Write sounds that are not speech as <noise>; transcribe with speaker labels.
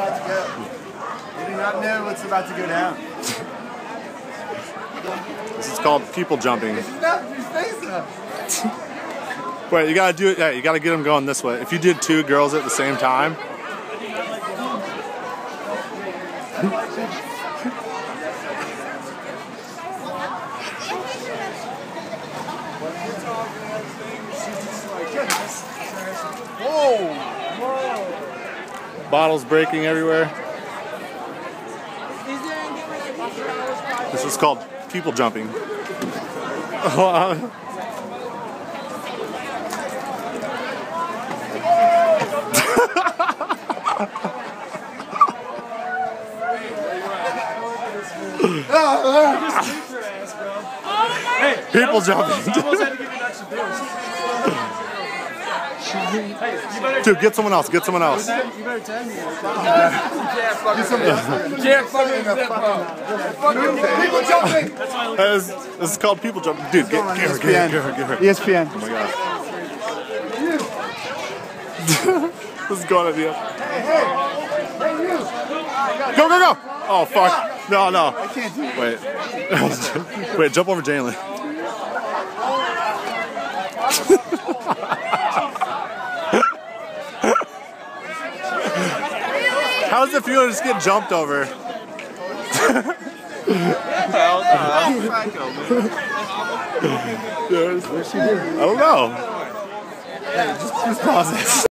Speaker 1: about to go. You do not know what's about to go down.
Speaker 2: This is called people jumping.
Speaker 1: Snap your face up.
Speaker 2: Wait, you gotta do it. Yeah, you gotta get them going this way. If you did two girls at the same time, <laughs>
Speaker 1: Whoa! Whoa!
Speaker 2: Bottles breaking everywhere. This is called people jumping. people jumping. <laughs> Dude, get someone else. Get someone else.
Speaker 3: You better tell me. You can't fucking You can't fucking.
Speaker 1: People jumping!
Speaker 2: This, this is called people jumping. Dude, get, get her, get her, get her.
Speaker 1: ESPN.
Speaker 2: Oh my god. <laughs> this is going the end. Go, go, go! Oh, fuck. No, no.
Speaker 1: I can't do it.
Speaker 2: Wait. <laughs> Wait, jump over Jalen. <laughs> How does it feel to just get jumped over? I don't know.
Speaker 1: Just pause it.